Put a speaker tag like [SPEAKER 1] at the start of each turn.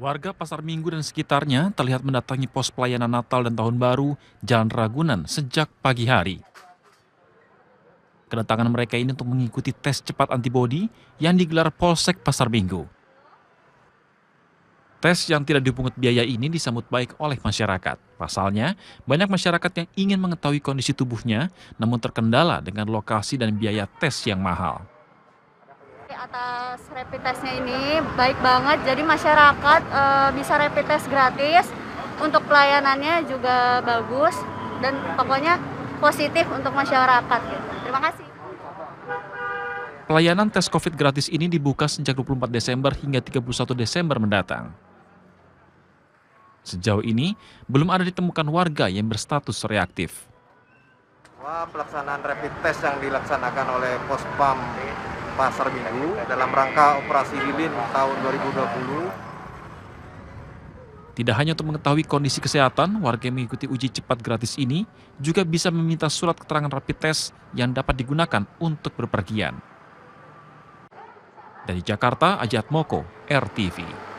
[SPEAKER 1] Warga Pasar Minggu dan sekitarnya terlihat mendatangi pos pelayanan Natal dan Tahun Baru Jalan Ragunan sejak pagi hari. Kedatangan mereka ini untuk mengikuti tes cepat antibodi yang digelar Polsek Pasar Minggu. Tes yang tidak dipungut biaya ini disambut baik oleh masyarakat. Pasalnya, banyak masyarakat yang ingin mengetahui kondisi tubuhnya, namun terkendala dengan lokasi dan biaya tes yang mahal
[SPEAKER 2] atas rapid testnya ini baik banget jadi masyarakat e, bisa rapid test gratis untuk pelayanannya juga bagus dan pokoknya positif untuk masyarakat gitu. terima kasih
[SPEAKER 1] Pelayanan tes COVID gratis ini dibuka sejak 24 Desember hingga 31 Desember mendatang. Sejauh ini, belum ada ditemukan warga yang berstatus reaktif.
[SPEAKER 3] Wah, pelaksanaan rapid test yang dilaksanakan oleh Pospam Pasar Minggu dalam rangka operasi lilin tahun 2020.
[SPEAKER 1] Tidak hanya untuk mengetahui kondisi kesehatan, warga yang mengikuti uji cepat gratis ini juga bisa meminta surat keterangan rapid test yang dapat digunakan untuk berpergian. Dari Jakarta, Ajat Moko, RTV.